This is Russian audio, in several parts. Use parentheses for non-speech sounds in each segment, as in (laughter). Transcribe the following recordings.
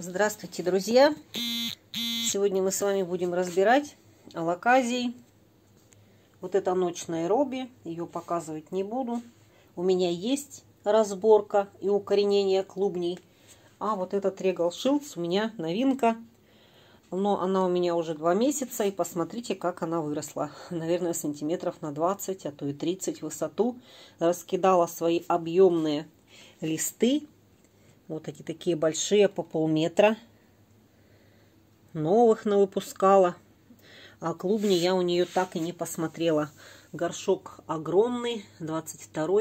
Здравствуйте, друзья! Сегодня мы с вами будем разбирать алаказий. Вот это ночная роби, ее показывать не буду. У меня есть разборка и укоренение клубней. А вот этот регал шилдс у меня новинка. Но она у меня уже два месяца, и посмотрите, как она выросла. Наверное, сантиметров на 20, а то и 30 в высоту. Раскидала свои объемные листы вот эти такие большие по полметра. Новых навыпускала. А клубни я у нее так и не посмотрела. Горшок огромный, 22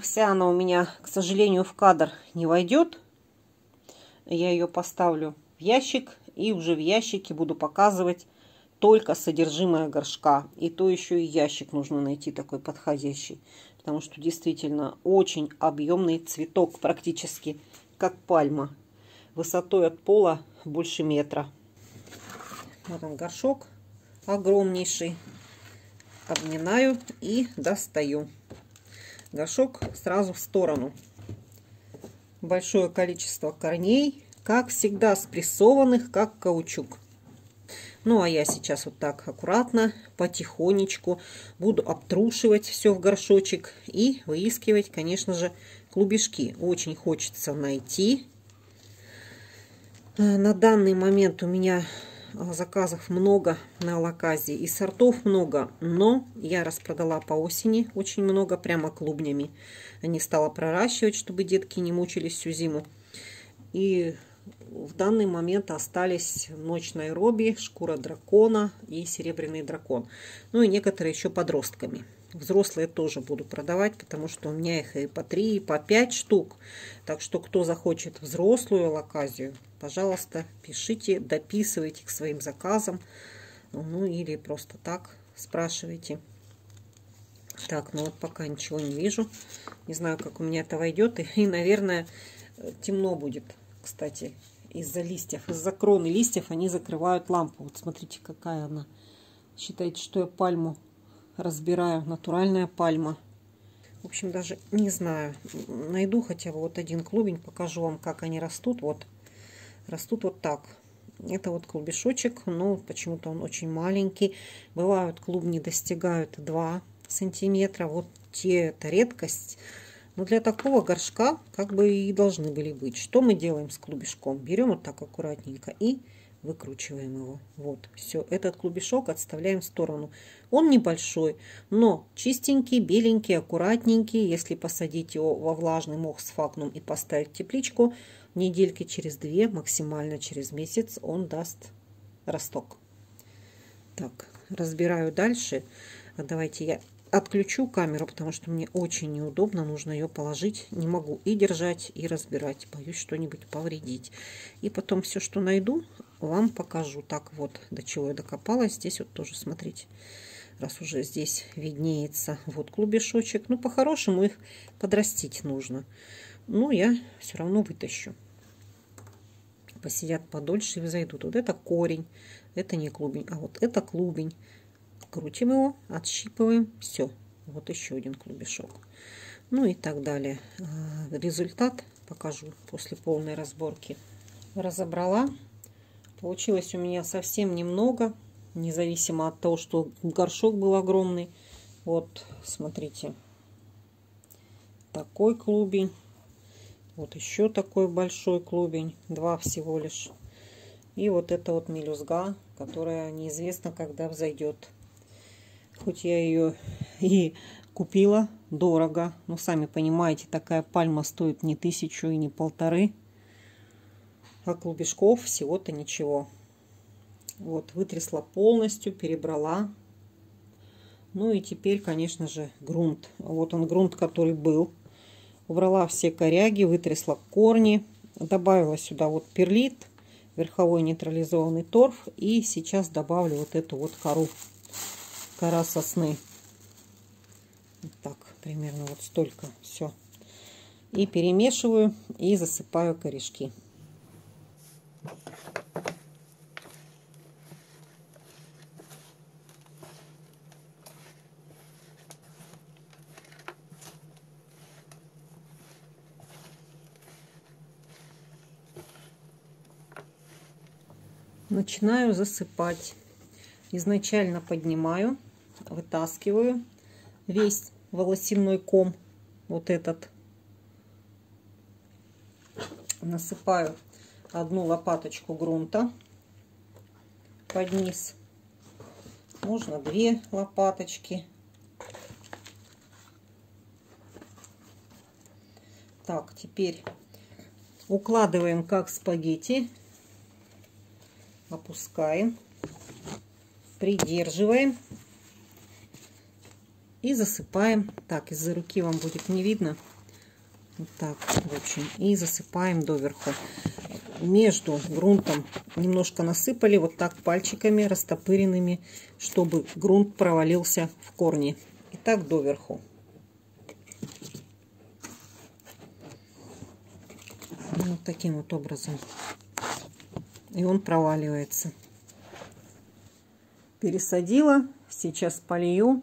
Вся она у меня, к сожалению, в кадр не войдет. Я ее поставлю в ящик и уже в ящике буду показывать только содержимое горшка. И то еще и ящик нужно найти такой подходящий потому что действительно очень объемный цветок, практически как пальма, высотой от пола больше метра. Вот он горшок огромнейший. Обминаю и достаю. Горшок сразу в сторону. Большое количество корней, как всегда спрессованных, как каучук. Ну, а я сейчас вот так аккуратно, потихонечку буду обтрушивать все в горшочек и выискивать, конечно же, клубешки. Очень хочется найти. Э, на данный момент у меня э, заказов много на лаказе и сортов много, но я распродала по осени очень много прямо клубнями. Не стала проращивать, чтобы детки не мучились всю зиму. И в данный момент остались ночь Найроби, шкура дракона и серебряный дракон. Ну и некоторые еще подростками. Взрослые тоже буду продавать, потому что у меня их и по 3, и по 5 штук. Так что, кто захочет взрослую лаказию, пожалуйста, пишите, дописывайте к своим заказам. Ну или просто так спрашивайте. Так, ну вот пока ничего не вижу. Не знаю, как у меня это войдет. И, и наверное, темно будет кстати, из-за листьев. Из-за кроны листьев они закрывают лампу. Вот смотрите, какая она. Считайте, что я пальму разбираю. Натуральная пальма. В общем, даже не знаю. Найду хотя бы вот один клубень. Покажу вам, как они растут. Вот. Растут вот так. Это вот клубешочек, но почему-то он очень маленький. Бывают клубни достигают 2 сантиметра. Вот те, это редкость. Но для такого горшка как бы и должны были быть. Что мы делаем с клубешком? Берем вот так аккуратненько и выкручиваем его. Вот, все, этот клубешок отставляем в сторону. Он небольшой, но чистенький, беленький, аккуратненький. Если посадить его во влажный мох с факнум и поставить тепличку, недельки через две, максимально через месяц он даст росток. Так, разбираю дальше. Давайте я отключу камеру, потому что мне очень неудобно. Нужно ее положить. Не могу и держать, и разбирать. Боюсь что-нибудь повредить. И потом все, что найду, вам покажу. Так вот, до чего я докопалась. Здесь вот тоже, смотрите, раз уже здесь виднеется вот клубешочек. Ну, по-хорошему их подрастить нужно. Но я все равно вытащу. Посидят подольше и взойдут. Вот это корень. Это не клубень, а вот это клубень крутим его, отщипываем, все. Вот еще один клубешок. Ну и так далее. А, результат покажу после полной разборки. Разобрала. Получилось у меня совсем немного, независимо от того, что горшок был огромный. Вот, смотрите, такой клубень. Вот еще такой большой клубень, два всего лишь. И вот эта вот мелюзга, которая неизвестно, когда взойдет. Хоть я ее и купила дорого, но сами понимаете, такая пальма стоит не тысячу и не полторы. А клубешков всего-то ничего. Вот, вытрясла полностью, перебрала. Ну и теперь, конечно же, грунт. Вот он грунт, который был. Убрала все коряги, вытрясла корни. Добавила сюда вот перлит, верховой нейтрализованный торф. И сейчас добавлю вот эту вот кору кора сосны. Вот так, примерно вот столько. Все. И перемешиваю и засыпаю корешки. начинаю засыпать. Изначально поднимаю вытаскиваю весь волосяной ком, вот этот. Насыпаю одну лопаточку грунта под низ. Можно две лопаточки. Так, теперь укладываем как спагетти. Опускаем. Придерживаем. И засыпаем. Так, из-за руки вам будет не видно. Вот так, в общем. И засыпаем доверху между грунтом немножко насыпали вот так пальчиками растопыренными, чтобы грунт провалился в корни. И так доверху. Вот таким вот образом. И он проваливается. Пересадила. Сейчас полью.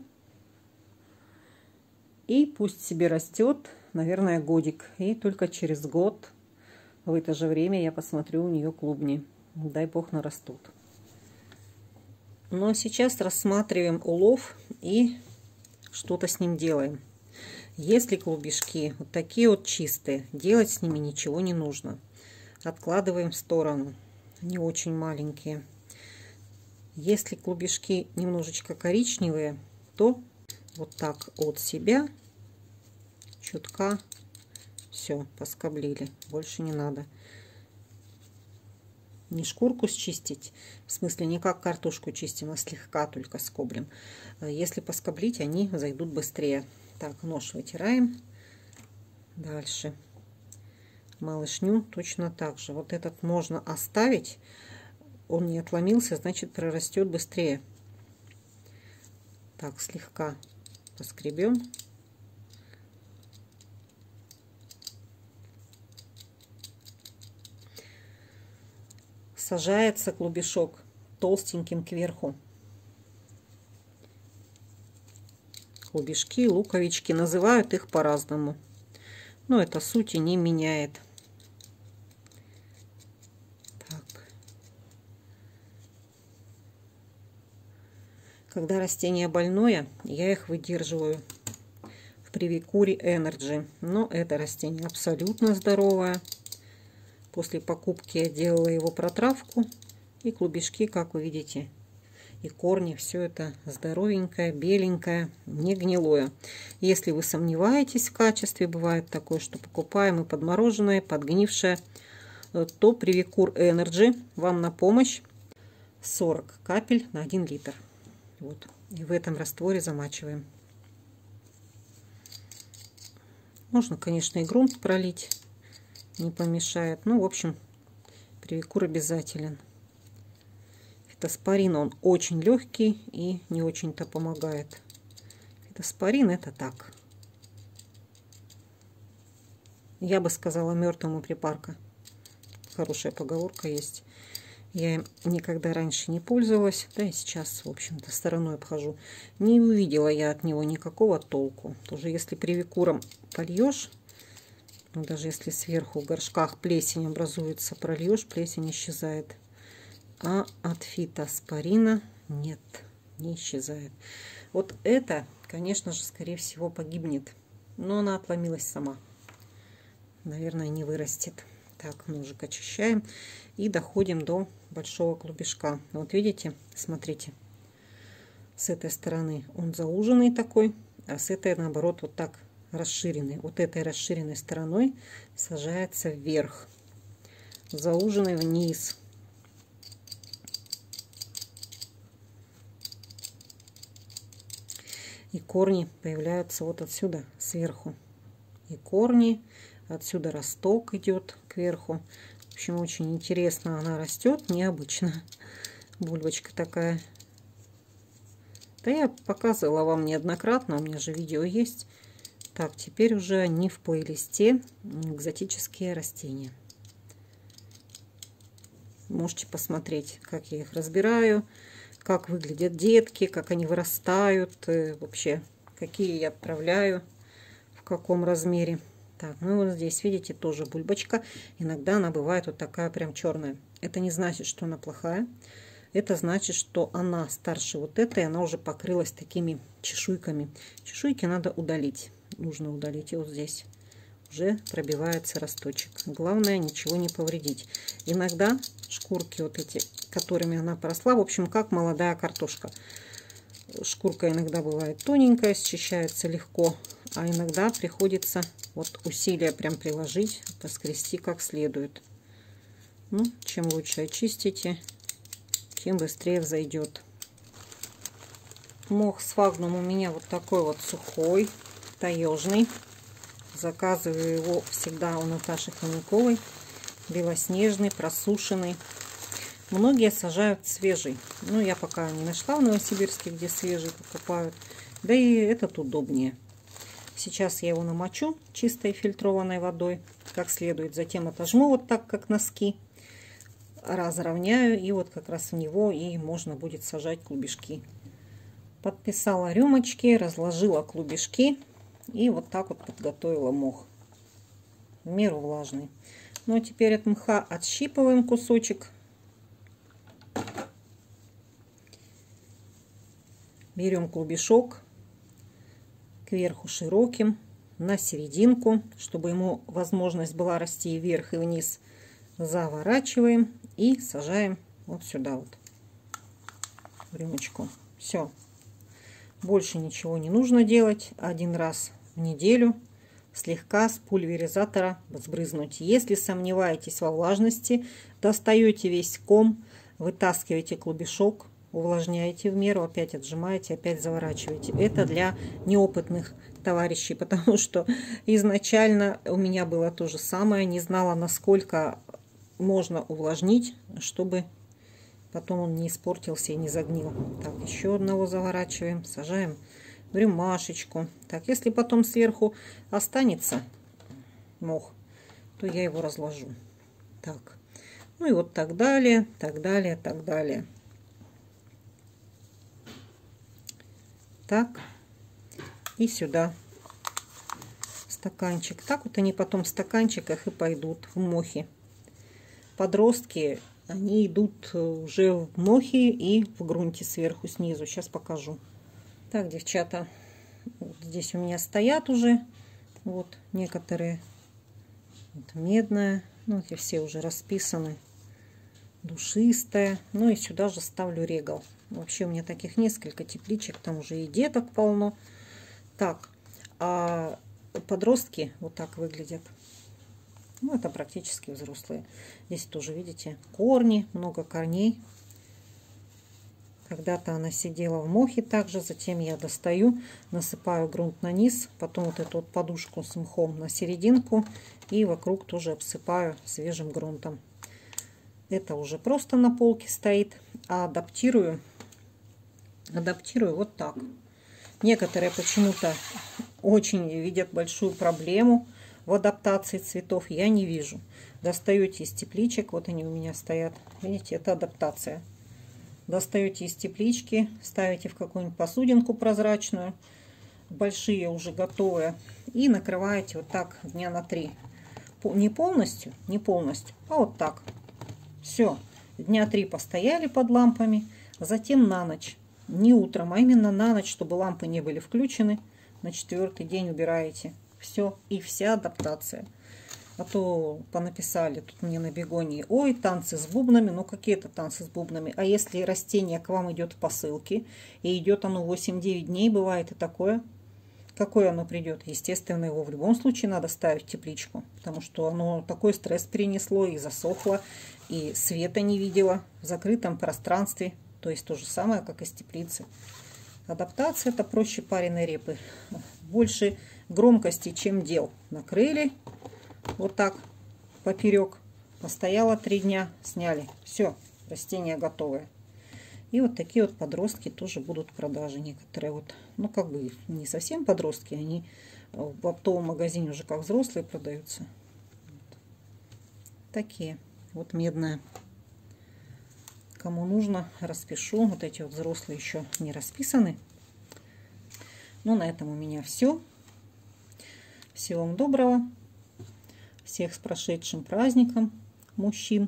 И пусть себе растет, наверное, годик. И только через год в это же время я посмотрю у нее клубни. Дай бог нарастут. Но сейчас рассматриваем улов и что-то с ним делаем. Если клубешки вот такие вот чистые, делать с ними ничего не нужно. Откладываем в сторону. Они очень маленькие. Если клубешки немножечко коричневые, то вот так от себя чутка все, поскоблили. Больше не надо. Не шкурку счистить, в смысле не как картошку чистим, а слегка только скоблим. А если поскоблить, они зайдут быстрее. Так, нож вытираем. Дальше. Малышню точно так же. Вот этот можно оставить. Он не отломился, значит прорастет быстрее. Так, слегка поскребем. сажается клубешок толстеньким кверху. Клубешки, луковички, называют их по-разному. Но это сути не меняет. Так. Когда растение больное, я их выдерживаю в привикуре Energy. Но это растение абсолютно здоровое. После покупки я делала его протравку. И клубешки, как вы видите, и корни, все это здоровенькое, беленькое, не гнилое. Если вы сомневаетесь в качестве, бывает такое, что покупаем и подмороженное, подгнившее, то Привикур Energy вам на помощь 40 капель на 1 литр. Вот. И в этом растворе замачиваем. Можно, конечно, и грунт пролить не помешает. Ну, в общем, привикур обязателен. Фитоспорин, он очень легкий и не очень-то помогает. Фитоспорин это так. Я бы сказала мертвому припарка. Хорошая поговорка есть. Я никогда раньше не пользовалась, да и сейчас, в общем-то, стороной обхожу. Не увидела я от него никакого толку. Тоже если привикуром польешь, ну, даже если сверху в горшках плесень образуется, прольешь, плесень исчезает. А от фитоспорина нет, не исчезает. Вот это, конечно же, скорее всего погибнет. Но она отломилась сама. Наверное, не вырастет. Так, ножик очищаем. И доходим до большого клубешка. Вот видите, смотрите. С этой стороны он зауженный такой, а с этой, наоборот, вот так расширенной, вот этой расширенной стороной сажается вверх, зауженной вниз. И корни появляются вот отсюда, сверху. И корни, отсюда росток идет кверху. В общем, очень интересно она растет, необычно. Бульбочка такая. Да я показывала вам неоднократно, у меня же видео есть. Так, теперь уже они в плейлисте экзотические растения. Можете посмотреть, как я их разбираю, как выглядят детки, как они вырастают, э, вообще, какие я отправляю, в каком размере. Так, ну вот здесь, видите, тоже бульбочка. Иногда она бывает вот такая прям черная. Это не значит, что она плохая. Это значит, что она старше вот этой, она уже покрылась такими чешуйками. Чешуйки надо удалить. Нужно удалить. И вот здесь уже пробивается росточек. Главное ничего не повредить. Иногда шкурки вот эти, которыми она поросла, в общем, как молодая картошка. Шкурка иногда бывает тоненькая, счищается легко, а иногда приходится вот усилия прям приложить, поскрести как следует. Ну, чем лучше очистите, тем быстрее взойдет. Мох сфагнум у меня вот такой вот сухой, таежный. Заказываю его всегда у Наташи Хомяковой. Белоснежный, просушенный. Многие сажают свежий. Ну, я пока не нашла в Новосибирске, где свежий покупают. Да и этот удобнее. Сейчас я его намочу чистой фильтрованной водой, как следует. Затем отожму вот так, как носки. Разровняю, и вот как раз в него и можно будет сажать клубешки. Подписала рюмочки, разложила клубешки и вот так вот подготовила мох. В меру влажный. Ну а теперь от мха отщипываем кусочек. Берем клубешок кверху широким, на серединку, чтобы ему возможность была расти и вверх, и вниз. Заворачиваем и сажаем вот сюда вот в рюмочку. Все. Больше ничего не нужно делать. Один раз в неделю слегка с пульверизатора сбрызнуть. Если сомневаетесь во влажности, достаете весь ком, вытаскиваете клубешок, увлажняете в меру, опять отжимаете, опять заворачиваете. Это для неопытных товарищей, (laughs) потому что изначально у меня было то же самое, не знала, насколько можно увлажнить, чтобы потом он не испортился и не загнил. Так, еще одного заворачиваем, сажаем в рюмашечку. Так, если потом сверху останется мох, то я его разложу. Так, ну и вот так далее, так далее, так далее. Так и сюда стаканчик. Так вот они потом в стаканчиках и пойдут в мохи. Подростки, они идут уже в мохи и в грунте сверху, снизу. Сейчас покажу. Так, девчата, вот здесь у меня стоят уже. Вот некоторые. Вот медная. Ну, эти все уже расписаны. Душистая. Ну и сюда же ставлю регал. Вообще у меня таких несколько тепличек, там уже и деток полно. Так, а подростки вот так выглядят. Ну, это практически взрослые. Здесь тоже, видите, корни, много корней. Когда-то она сидела в мохе также, затем я достаю, насыпаю грунт на низ, потом вот эту вот подушку с мхом на серединку и вокруг тоже обсыпаю свежим грунтом. Это уже просто на полке стоит, а адаптирую адаптирую вот так. Некоторые почему-то очень видят большую проблему в адаптации цветов. Я не вижу. Достаете из тепличек, вот они у меня стоят. Видите, это адаптация. Достаете из теплички, ставите в какую-нибудь посудинку прозрачную, большие уже готовые, и накрываете вот так дня на три. Не полностью, не полностью, а вот так. Все, дня три постояли под лампами, затем на ночь не утром, а именно на ночь, чтобы лампы не были включены. На четвертый день убираете. Все, и вся адаптация. А то понаписали тут мне на бегонии, ой, танцы с бубнами, ну какие это танцы с бубнами. А если растение к вам идет в посылке, и идет оно 8-9 дней, бывает и такое, какое оно придет? Естественно, его в любом случае надо ставить в тепличку, потому что оно такой стресс перенесло и засохло, и света не видела в закрытом пространстве. То есть то же самое, как из теплицы. Адаптация это проще пареной репы. Больше громкости, чем дел. Накрыли вот так поперек. Постояло три дня, сняли. Все, растение готовое. И вот такие вот подростки тоже будут в продаже. Некоторые вот, ну как бы не совсем подростки, они в оптовом магазине уже как взрослые продаются. Вот. Такие. Вот медная. Кому нужно, распишу. Вот эти вот взрослые еще не расписаны. Ну, на этом у меня все. Всего вам доброго. Всех с прошедшим праздником мужчин.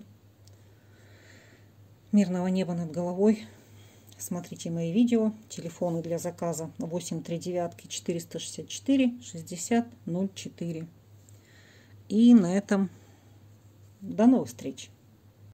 Мирного неба над головой. Смотрите мои видео. Телефоны для заказа 839 464 60 04. И на этом до новых встреч!